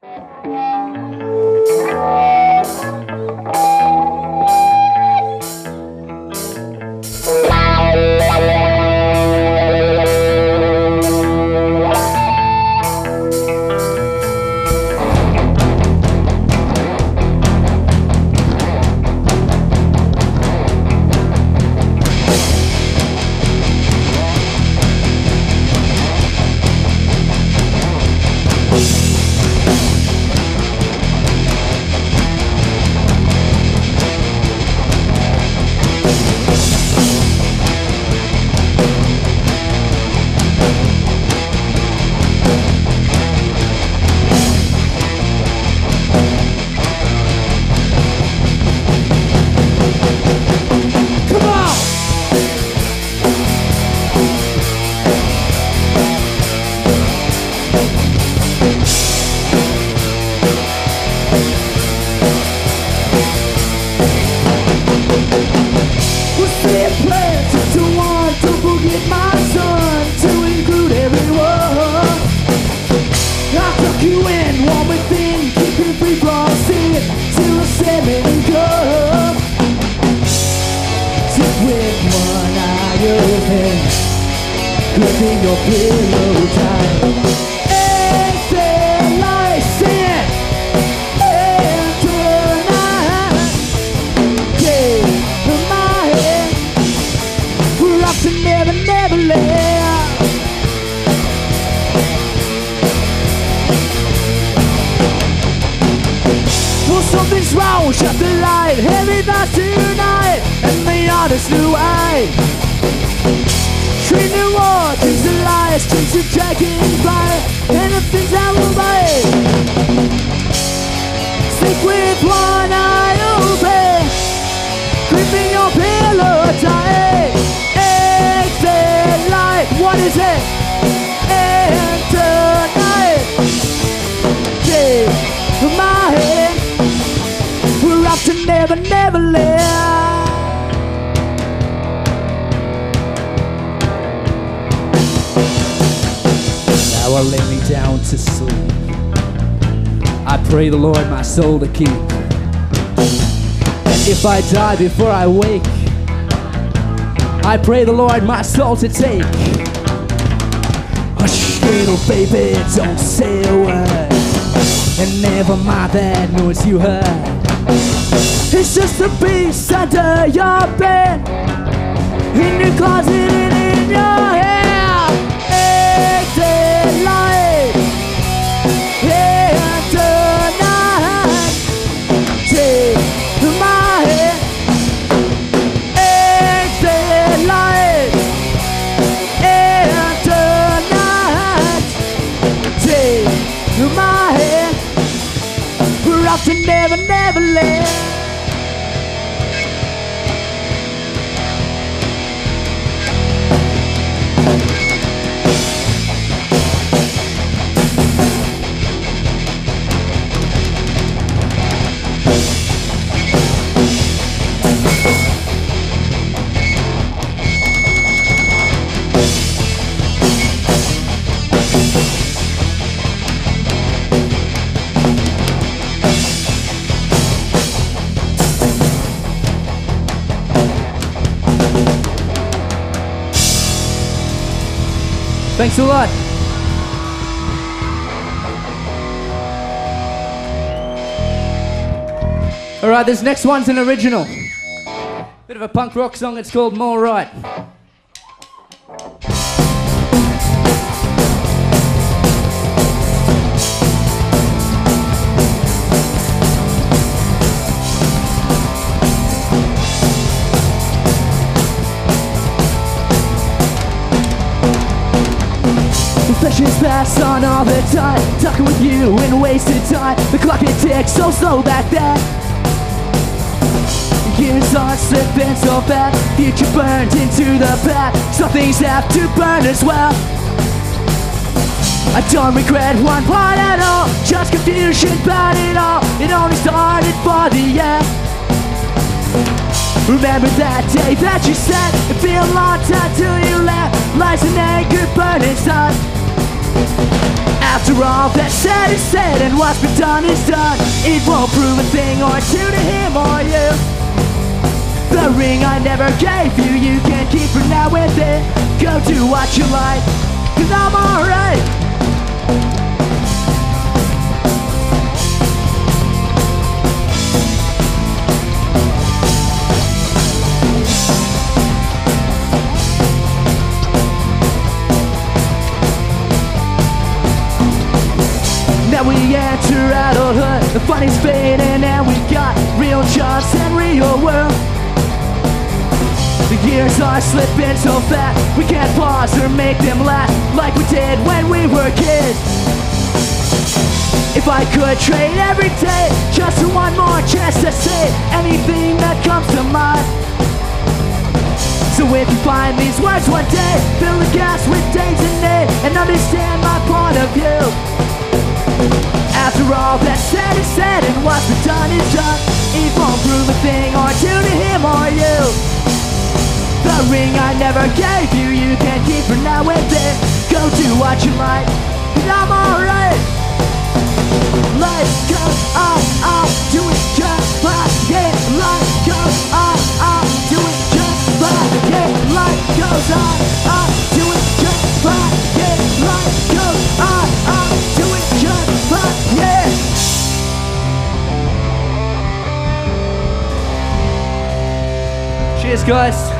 Come head, we're up to never, something's wrong, shut the light. Heavy thoughts tonight, and the honest new eye. Treat the dreams of lies, dreams of dragging fire, and the things I will buy. Sleep with one eye open, Creeping your pillow tight. Exit light, what is it? And tonight, yeah, my head. We're up to never, never land. I lay me down to sleep. I pray the Lord my soul to keep. If I die before I wake, I pray the Lord my soul to take. Hush, little baby, don't say a word. And never mind that noise you heard. It's just a beast under your bed, in your closet and in your never, never land. Thanks a lot. All right, this next one's an original. Bit of a punk rock song. It's called More Right. Confessions pass on all the time Talking with you in wasted time. The clock it ticks so slow back then. Years are slipping so fast. Future burned into the past. Some things have to burn as well. I don't regret one part at all. Just confusion about it all It only started for the end. Remember that day that you said It feel a long time till you left Lies and anger burn inside After all that's said is said and what's been done is done, it won't prove a thing or two to him or you. The ring I never gave you, you can keep for now with it. Go do what you like, cause I'm alright. Enter adulthood, the funny's fading and we got real jobs and real world. The years are slipping so fast, we can't pause or make them last like we did when we were kids. If I could trade every day just one more chance to say anything that comes to mind. So if you find these words one day, fill the gaps with days and names and understand my point of view. After all that's said and said and what's been done is done, it won't prove a thing or two to him or you. The ring I never gave you, you can keep for now with it. Go do what you like, and I'm alright. Life goes on, I'll do it just like yeah. Life goes on, I'll do it just like yeah. Life goes on, Guys.